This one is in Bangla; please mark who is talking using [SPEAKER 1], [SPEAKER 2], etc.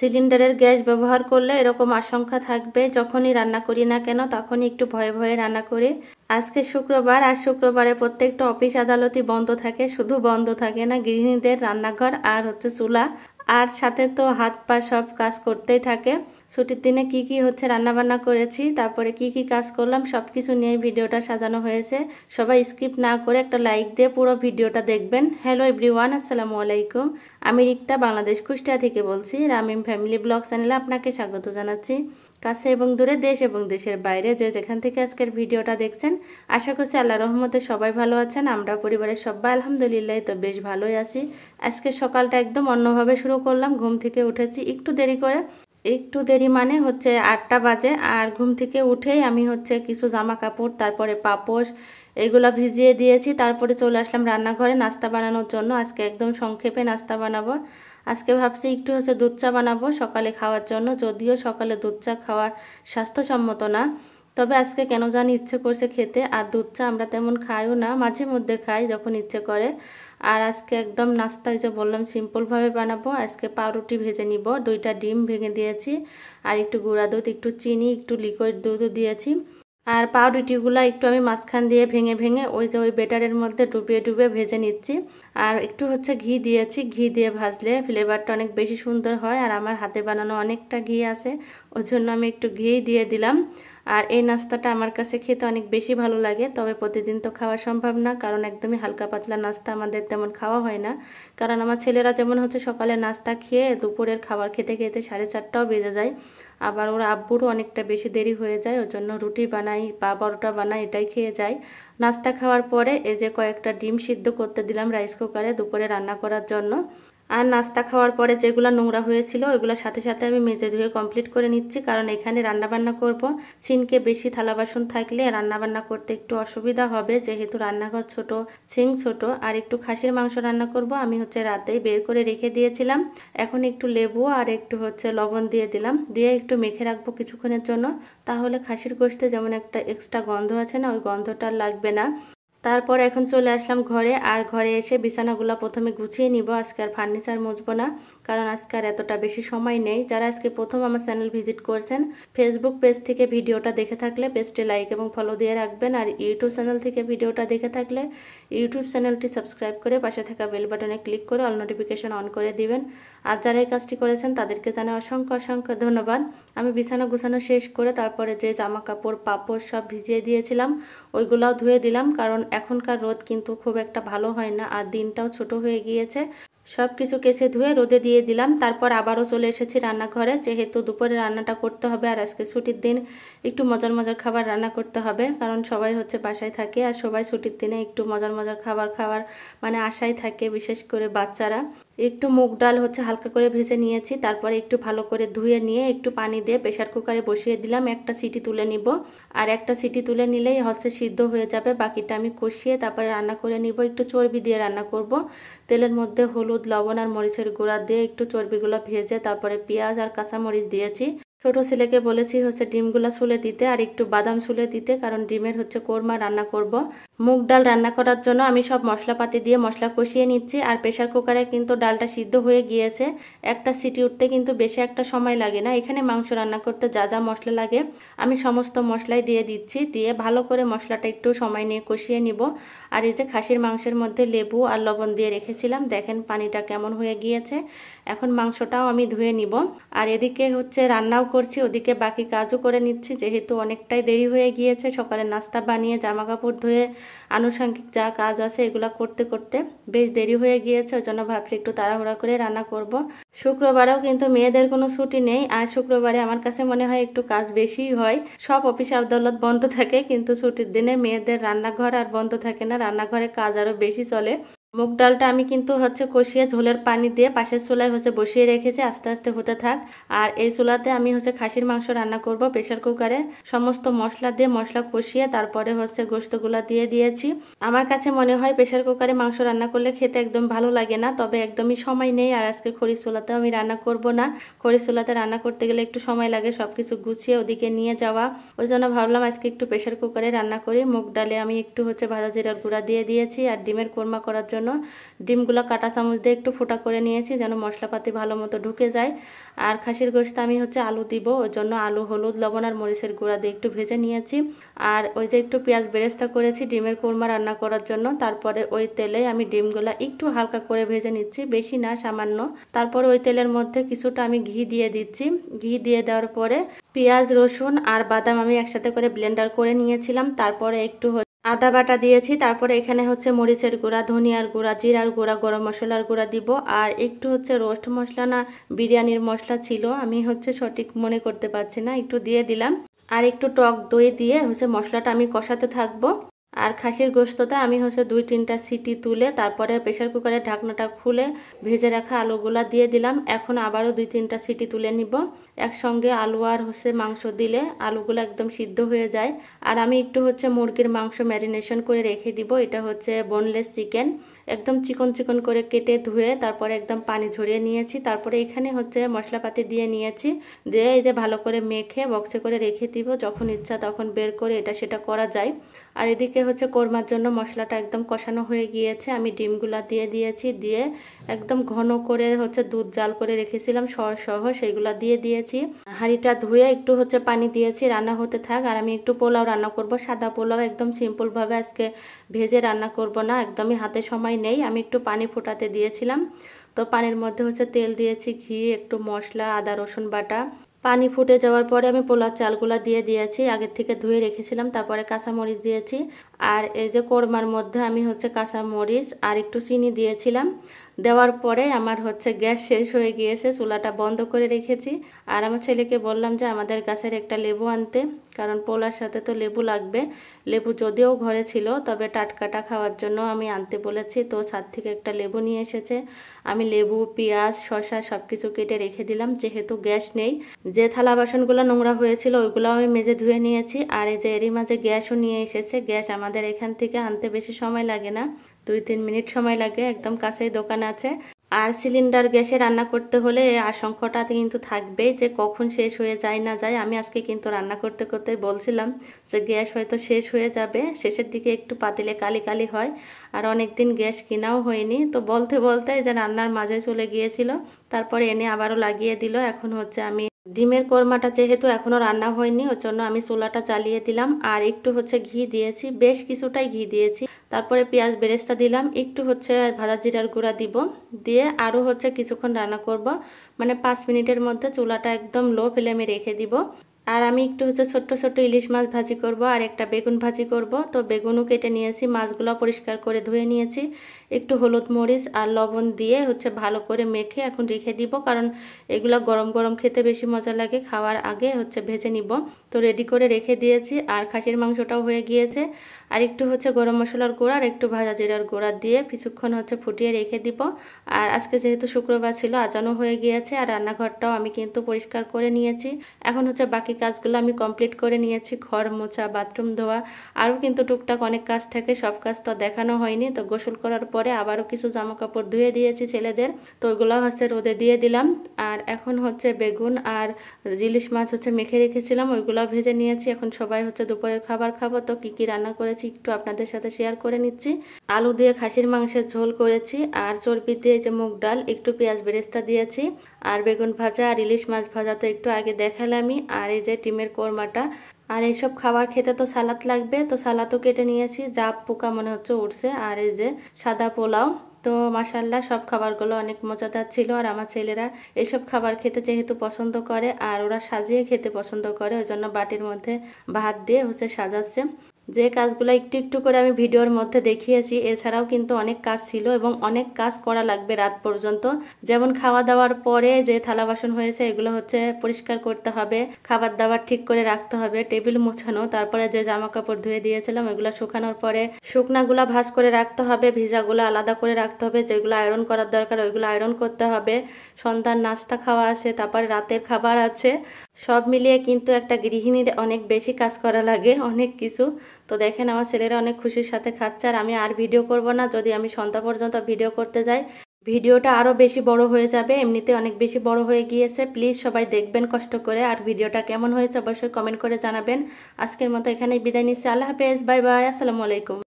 [SPEAKER 1] সিলিন্ডারের গ্যাস ব্যবহার করলে এরকম আশঙ্কা থাকবে, যখনই রান্না করি না কেন তখনই একটু ভয়ে ভয়ে রান্না করি। আজকে শুক্রবার, আর শুক্রবারে প্রত্যেকটা অফিস আদালতই বন্ধ থাকে, শুধু বন্ধ থাকে না, গৃহিণীদের রান্নাঘর আর হচ্ছে চুলা। আর সাথে তো হাত পা সব কাজ করতেই থাকে। ছুটির দিনে কি কি হচ্ছে রান্না বান্না করেছি, তারপরে কি কি কাজ করলাম সব কিছু নিয়ে ভিডিওটা সাজানো হয়েছে। সবাই স্কিপ না করে একটা লাইক দিয়ে পুরো ভিডিওটা দেখবেন। হ্যালো এভরিওয়ান আসসালামু আলাইকুম। আমি রিক্তা, বাংলাদেশ কুষ্টিয়া থেকে বলছি। রামিম ফ্যামিলি ব্লগ চ্যানেলে আপনাকে স্বাগত জানাচ্ছি। কাছে এবং দূরে দেশ এবং দেশের বাইরে যে যেখান থেকে আজকের ভিডিওটা দেখছেন, আশা করছি আল্লাহ রহমতে সবাই ভালো আছেন। আমরা পরিবারের সবাই আলহামদুলিল্লাহ তো বেশ ভালোই আছি। আজকে সকালটা একদম অন্যভাবে শুরু করলাম। ঘুম থেকে উঠেছি একটু দেরি করে। একটু দেরি মানে হচ্ছে আটটা বাজে আর ঘুম থেকে উঠেই আমি হচ্ছে কিছু জামা কাপড় তারপরে পাপোশ এগুলো ভিজিয়ে দিয়েছি। তারপরে চলে আসলাম রান্নাঘরে নাস্তা বানানোর জন্য। আজকে একদম সংক্ষেপে নাস্তা বানাবো। আজকে ভাবছি একটু হচ্ছে দুধ চা বানাবো সকালে খাওয়ার জন্য। যদিও সকালে দুধ চা খাওয়া স্বাস্থ্যসম্মত না, তবে আজকে কেন জানি ইচ্ছে করছে খেতে। আর দুধ চা আমরা তেমন খাইও না, মাঝে মধ্যে খাই যখন ইচ্ছে করে। আর আজকে একদম নাস্তা যে বললাম সিম্পলভাবে বানাবো। আজকে পাউরুটি ভেজে নিব। দুইটা ডিম ভেঙে দিয়েছি। আর একটু গুঁড়া দুধ, একটু চিনি, একটু লিকুইড দুধও দিয়েছি। আর পাউরুটিগুলো একটু আমি মাঝখান দিয়ে ভেঙে ভেঙে ওই যে ওই বেটারের মধ্যে ডুবিয়ে ডুবিয়ে ভেজে নিচ্ছি। আর একটু হচ্ছে ঘি দিয়েছি। ঘি দিয়ে ভাজলে ফ্লেভারটা অনেক বেশি সুন্দর হয়। আর আমার হাতে বানানো অনেকটা ঘি আছে। ওই জন্য আমি একটু ঘি দিয়ে দিলাম। আর এই নাস্তাটা আমার কাছে খেতে অনেক বেশি ভালো লাগে, তবে প্রতিদিন তো খাওয়া সম্ভব না, কারণ একদমই হালকা পাতলা নাস্তা আমাদের তেমন খাওয়া হয় না। কারণ আমার ছেলেরা যেমন হচ্ছে সকালে নাস্তা খেয়ে দুপুরের খাবার খেতে খেতে সাড়ে চারটাও বেজে যায়, আবার ওর আব্বুরও অনেকটা বেশি দেরি হয়ে যায়, ওর জন্য রুটি বানাই বা পরোটা বানাই এটাই খেয়ে যায়। নাস্তা খাওয়ার পরে এই যে কয়েকটা ডিম সিদ্ধ করতে দিলাম রাইস কুকারে দুপুরে রান্না করার জন্য। আর নাস্তা খাওয়ার পরে যেগুলো নোংরা হয়েছিল ওইগুলোর সাথে সাথে আমি মেজে ধুয়ে কমপ্লিট করে নিচ্ছি, কারণ এখানে রান্নাবান্না করব। সিনকে বেশি থালা বাসন থাকলে রান্নাবান্না করতে একটু অসুবিধা হবে, যেহেতু রান্নাঘর ছোট সিং ছোট, আর একটু খাসির মাংস রান্না করব। আমি হচ্ছে রাতেই বের করে রেখে দিয়েছিলাম। এখন একটু লেবু আর একটু হচ্ছে লবণ দিয়ে দিলাম। দিয়ে একটু মেখে রাখব কিছুক্ষণের জন্য। তাহলে খাসির গোষ্ঠে যেমন একটা এক্সট্রা গন্ধ আছে না, ওই গন্ধটা লাগবে না। তারপর এখন চলে আসলাম ঘরে, আর ঘরে এসে বিছানাগুলো প্রথমে গুছিয়ে নিব। আজকে আর ফার্নিচার মুছবো না, কারণ আজকে আর এতটা বেশি সময় নেই। যারা আজকে প্রথম আমার চ্যানেল ভিজিট করছেন ফেসবুক পেজ থেকে ভিডিওটা দেখে থাকলে পেজটি লাইক এবং ফলো দিয়ে রাখবেন, আর ইউটিউব চ্যানেল থেকে ভিডিওটা দেখে থাকলে ইউটিউব চ্যানেলটি সাবস্ক্রাইব করে পাশে থাকা বেল বাটনে ক্লিক করে অল নোটিফিকেশন অন করে দিবেন। আর যারা এই কাজটি করেছেন, তাদেরকে জানাই অসংখ্য অসংখ্য ধন্যবাদ। আমি বিছানা গুছানো শেষ করে তারপরে যে জামা কাপড় পাপড় সব ভিজিয়ে দিয়েছিলাম। ওইগুলাও ধুয়ে দিলাম, কারণ এখনকার রোদ কিন্তু খুব একটা ভালো হয় না আর দিনটাও ছোট হয়ে গিয়েছে। সব কিছু কেচে ধুয়ে রোদে দিয়ে দিলাম, তারপর আবারও চলে এসেছি রান্নাঘরে, যেহেতু দুপুরে রান্নাটা করতে হবে আর আজকে ছুটির দিন, একটু মজার মজার খাবার রান্না করতে হবে, কারণ সবাই হচ্ছে বাসায় থাকে আর সবাই ছুটির দিনে একটু মজার মজার খাবার খাওয়ার মানে আশায় থাকে, বিশেষ করে বাচ্চারা। একটু মুগ ডাল হচ্ছে হালকা করে ভেজে নিয়েছি, তারপরে একটু ভালো করে ধুয়ে নিয়ে একটু পানি দিয়ে প্রেশার কুকারে বসিয়ে দিলাম, একটা সিটি তুলে নিব। আর একটা সিটি তুলে নিলেই হচ্ছে সিদ্ধ হয়ে যাবে, বাকিটা আমি কষিয়ে তারপরে রান্না করে নিব, একটু চর্বি দিয়ে রান্না করব। তেলের মধ্যে হলুদ, লবণ আর মরিচের গুঁড়া দিয়ে একটু চর্বিগুলো ভেজে তারপরে পেঁয়াজ আর কাঁচামরিচ দিয়েছি। ছোট ছেলেকে বলেছি হচ্ছে ডিমগুলো সুলে দিতে আর একটু বাদাম সুলে দিতে, কারণ ডিমের হচ্ছে কোরমা, রান্না করব। মুগ ডাল রান্না করার জন্য আমি সব মশলাপাতি দিয়ে মশলা কষিয়ে নিচ্ছি আর প্রেশার কুকারে কিন্তু ডালটা সিদ্ধ হয়ে গিয়েছে। একটা সিটি উঠতে কিন্তু বেশি একটা সময় লাগে না। এখানে মাংস রান্না করতে যা যা মশলা লাগে আমি সমস্ত মশলাই দিয়ে দিচ্ছি, দিয়ে ভালো করে মশলাটা একটু সময় নিয়ে কষিয়ে নিব। আর এই যে খাসির মাংসের মধ্যে লেবু আর লবণ দিয়ে রেখেছিলাম, দেখেন পানিটা কেমন হয়ে গিয়েছে। এখন মাংসটাও আমি ধুয়ে নিব। আর এদিকে হচ্ছে রান্নাও করছি, ওদিকে বাকি কাজও করে নিচ্ছি। যেহেতু অনেকটাই দেরি হয়ে গিয়েছে, সকালে নাস্তা বানিয়ে জামা কাপড় ধুয়ে, আনুষঙ্গিক যা কাজ আছে এগুলো করতে করতে বেশ দেরি হয়ে গিয়েছে। ওই জন্য ভাবছি একটু তাড়াহুড়া করে রান্না করব। শুক্রবারেও কিন্তু মেয়েদের কোনো ছুটি নেই। আর শুক্রবারে আমার কাছে মনে হয় একটু কাজ বেশি হয়। সব অফিস আদালত বন্ধ থাকে, কিন্তু ছুটির দিনে মেয়েদের রান্নাঘর আর বন্ধ থাকে না। রান্নাঘরে কাজ আরও বেশি চলে। মুগ ডালটা আমি কিন্তু হচ্ছে কষিয়ে ঝোলের পানি দিয়ে পাশের চুলায় হচ্ছে বসিয়ে রেখেছি, আস্তে আস্তে হতে থাক। আর এই চুলাতে আমি হচ্ছে খাসির মাংস রান্না করব প্রেশার কুকারে। সমস্ত মশলা দিয়ে মশলা কষিয়ে তারপরে হচ্ছে গোস্তগুলা দিয়ে দিয়েছি। আমার কাছে মনে হয় প্রেশার কুকারে মাংস রান্না করলে খেতে একদম ভালো লাগে না, তবে একদমই সময় নেই আর আজকে খড়ির চুলাতেও আমি রান্না করব না। খড়ির চুলাতে রান্না করতে গেলে একটু সময় লাগে, সবকিছু গুছিয়ে ওদিকে নিয়ে যাওয়া। ওই জন্য ভাবলাম আজকে একটু প্রেশার কুকারে রান্না করি। মুগ ডালে আমি একটু হচ্ছে ভাজা জিরার গুঁড়া দিয়ে দিয়েছি আর ডিমের কোরমা করার জন্য জন্য ডিমগুলো কাটা চামচ দিয়ে একটু ফোটা করে নিয়েছি যেন মশলাপাতি ভালো মতো ঢুকে যায়। আর খাসির গোস্ত আমি হচ্ছে আলু দিব ওই জন্য আলু, হলুদ, লবণ আর মরিচের গুঁড়া দিয়ে একটু ভেজে নিয়েছি। আর ওই যে একটু পেঁয়াজ বেরেস্তা করেছি ডিমের কোরমা রান্না করার জন্য, তারপরে ওই তেলে আমি ডিমগুলো একটু হালকা করে ভেজে নিচ্ছি, বেশি না, সামান্য। তারপরে ওই তেলের মধ্যে কিছুটা আমি ঘি দিয়ে দিচ্ছি। ঘি দিয়ে দেওয়ার পরে পেঁয়াজ, রসুন আর বাদাম আমি একসাথে করে ব্লেন্ডার করে নিয়েছিলাম। তারপরে একটু আদা বাটা দিয়েছি, তারপরে এখানে হচ্ছে মরিচের গুঁড়া, ধনিয়ার গুঁড়া, জিরার গুঁড়া, গরম মশলার গুঁড়া দিব। আর একটু হচ্ছে রোস্ট মশলা না, বিরিয়ানির মশলা ছিল, আমি হচ্ছে সঠিক মনে করতে পারছি না, একটু দিয়ে দিলাম। আর একটু টক দই দিয়ে হচ্ছে মশলাটা আমি কষাতে থাকব। আর খাসির গোস্তটা আমি হচ্ছে দুই তিনটা সিটি তুলে, তারপরে প্রেশার কুকারের ঢাকনাটা খুলে ভেজে রাখা আলুগুলা দিয়ে দিলাম। এখন আবারও দুই তিনটা সিটি তুলে নিব। একসঙ্গে আলু আর হচ্ছে মাংস দিলে আলুগুলো একদম সিদ্ধ হয়ে যায়। আর আমি একটু হচ্ছে মুরগির মাংস ম্যারিনেশন করে রেখে দিব। এটা হচ্ছে বোনলেস চিকেন একদম চিকন চিকন করে কেটে ধুয়ে তারপরে একদম পানি ঝরিয়ে নিয়েছি। তারপরে এখানে হচ্ছে মশলাপাতি দিয়ে নিয়েছি। দিয়ে এই যে ভালো করে মেখে বক্সে করে রেখে দিব। যখন ইচ্ছা তখন বের করে এটা সেটা করা যায়। আর এদিকে হচ্ছে কোরমার জন্য মশলাটা একদম কষানো হয়ে গিয়েছে। আমি ডিমগুলা দিয়ে দিয়েছি। দিয়ে একদম ঘন করে হচ্ছে দুধ জাল করে রেখেছিলাম। সহ সহ সেগুলা দিয়ে দিয়েছি। হাঁড়িটা ধুয়ে একটু হচ্ছে পানি দিয়েছি, রান্না হতে থাক। আর আমি একটু পোলাও রান্না করব। সাদা পোলাও একদম সিম্পলভাবে আজকে ভেজে রান্না করব না, একদমই হাতে সময় নেই। আমি একটু পানি ফোটাতে দিয়েছিলাম। তো পানির মধ্যে হচ্ছে তেল দিয়েছি, ঘি, একটু মশলা, আদা, রসুন বাটা। পানি ফুটে যাওয়ার পরে আমি পোলার চালগুলা দিয়ে দিয়েছি। আগের থেকে ধুয়ে রেখেছিলাম, তারপরে কাঁচামরিচ দিয়েছি। আর এই যে কোরমার মধ্যে আমি হচ্ছে কাঁচামরিচ আর একটু চিনি দিয়েছিলাম। দেওয়ার পরে আমার হচ্ছে গ্যাস শেষ হয়ে গিয়েছে, চুলাটা বন্ধ করে রেখেছি। আর আমার ছেলেকে বললাম যে আমাদের গাছের একটা লেবু আনতে, কারণ পোলার সাথে তো লেবু লাগবে। লেবু যদিও ঘরে ছিল, তবে টাটকাটা খাওয়ার জন্য আমি আনতে বলেছি। তো ছাদ থেকে একটা লেবু নিয়ে এসেছে। আমি লেবু, পেঁয়াজ শশা সব কিছু কেটে রেখে দিলাম, যেহেতু গ্যাস নেই। যে থালা বাসনগুলো নোংরা হয়েছিল ওইগুলো আমি মেজে ধুয়ে নিয়েছি। আর এই যে এরই মাঝে গ্যাসও নিয়ে এসেছে। গ্যাস আমাদের এখান থেকে আনতে বেশি সময় লাগে না। দুই তিন মিনিট সময় লাগে, একদম কাছেই দোকান আছে। আর সিলিন্ডার গ্যাসে রান্না করতে হলে এই আশঙ্কাটা কিন্তু থাকবে যে কখন শেষ হয়ে যায় না যায়। আমি আজকে কিন্তু রান্না করতে করতে বলছিলাম যে গ্যাস হয়তো শেষ হয়ে যাবে, শেষের দিকে একটু পাতিলে কালি কালি হয়। আর অনেক দিন গ্যাস কেনাও হয়নি, তো বলতে বলতে যে রান্নার মাঝে চলে গিয়েছিল, তারপরে এনে আবারও লাগিয়ে দিল। এখন হচ্ছে আমি ডিমের কোরমাটা যেহেতু এখনও রান্না হয়নি ওর জন্য আমি চুলাটা চালিয়ে দিলাম। আর একটু হচ্ছে ঘি দিয়েছি, বেশ কিছুটাই ঘি দিয়েছি। তারপরে পেঁয়াজ বেরেস্তা দিলাম, একটু হচ্ছে ভাজা জিরার গুঁড়া দিব। দিয়ে আরও হচ্ছে কিছুক্ষণ রান্না করব। মানে পাঁচ মিনিটের মধ্যে চুলাটা একদম লো ফ্লেমে রেখে দিব। আর আমি একটু হচ্ছে ছোট্ট ছোট্ট ইলিশ মাছ ভাজি করব, আর একটা বেগুন ভাজি করব। তো বেগুনও কেটে নিয়েছি মাছগুলো পরিষ্কার করে ধুয়ে নিয়েছি। একটু হলুদ মরিচ আর লবণ দিয়ে হচ্ছে ভালো করে মেখে এখন রেখে দিব, কারণ এগুলো গরম গরম খেতে বেশি মজা লাগে, খাওয়ার আগে হচ্ছে ভেজে নিব। তো রেডি করে রেখে দিয়েছি, আর খাসির মাংসটাও হয়ে গিয়েছে। আর একটু হচ্ছে গরম মশলার গুঁড়া আর একটু ভাজা জিরার গুঁড়া দিয়ে কিছুক্ষণ হচ্ছে ফুটিয়ে রেখে দিব। আর আজকে যেহেতু শুক্রবার ছিল আজানো হয়ে গিয়েছে আর রান্নাঘরটাও আমি কিন্তু পরিষ্কার করে নিয়েছি। এখন হচ্ছে বাকি কাজগুলো আমি কমপ্লিট করে নিয়েছি, ঘর মোছা, বাথরুম ধোয়া। আরও কিন্তু টুকটাক অনেক কাজ থাকে, সব কাজ তো দেখানো হয়নি। তো গোসল করার পরে আবারও কিছু জামা কাপড় ধুয়ে দিয়েছি ছেলেদের। তো ওইগুলো হচ্ছে রোদে দিয়ে দিলাম। আর এখন হচ্ছে বেগুন আর ইলিশ মাছ হচ্ছে মেখে রেখেছিলাম, ওইগুলো ভেজে নিয়েছি। এখন সবাই হচ্ছে দুপুরের খাবার খাব। তো কি কি রান্না করেছি একটু আপনাদের সাথে শেয়ার করে নিচ্ছি। আলু দিয়ে খাসির মাংসের ঝোল করেছি, আর চর্বি দিয়ে যে মুগ ডাল, একটু পেঁয়াজ বেরেস্তা দিয়েছি, আর বেগুন ভাজা আর ইলিশ মাছ ভাজা তো একটু আগে দেখালামই, আর এই যে ডিমের কোরমাটা। আর এইসব খাবার খেতে তো সালাদ লাগবে, তো সালাদও কেটে নিয়েছি জাপ পোকা মনে হচ্ছে উঠছে আর এই যে সাদা পোলাও। তো মাসাল্লাহ সব খাবারগুলো অনেক মজাদার ছিল, আর আমার ছেলেরা এইসব খাবার খেতে যেহেতু পছন্দ করে, আর ওরা সাজিয়ে খেতে পছন্দ করে, ওই জন্য বাটির মধ্যে ভাত দিয়ে হচ্ছে সাজাচ্ছে। যে কাজগুলো একটু একটু করে আমি ভিডিওর মধ্যে দেখিয়েছি, এছাড়াও কিন্তু অনেক কাজ ছিল এবং অনেক কাজ করা লাগবে রাত পর্যন্ত। যেমন খাওয়া দাওয়ার পরে যে থালা বাসন হয়েছে, এগুলো হচ্ছে পরিষ্কার করতে হবে, খাবার দাবার ঠিক করে রাখতে হবে, টেবিল মুছানো, তারপরে যে জামা কাপড় ধুয়ে দিয়েছিলাম, এগুলো শুকানোর পরে শুকনাগুলা ভাজ করে রাখতে হবে, ভিজাগুলো আলাদা করে রাখতে হবে, যেগুলো আয়রন করার দরকার, ওইগুলো আয়রন করতে হবে। সন্ধ্যার নাস্তা খাওয়া আছে, তারপরে রাতের খাবার আছে। সব মিলিয়ে কিন্তু একটা গৃহিণীর অনেক বেশি কাজ করা লাগে, অনেক কিছু। তো দেখেন, আমার ছেলেরা অনেক খুশির সাথে খাচ্ছে আর আমি আর ভিডিও করব না। যদি আমি সন্ধ্যা পর্যন্ত ভিডিও করতে যাই ভিডিওটা আরও বেশি বড় হয়ে যাবে, এমনিতে অনেক বেশি বড় হয়ে গিয়েছে। প্লিজ সবাই দেখবেন, কষ্ট করে। আর ভিডিওটা কেমন হয়েছে অবশ্যই কমেন্ট করে জানাবেন। আজকের মতো এখানেই বিদায় নিচ্ছি। আল্লাহ হাফেজ, বাই বাই, আসসালামু আলাইকুম।